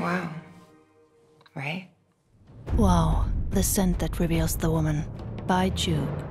Wow. Right? Wow, the scent that reveals the woman. By Jupe.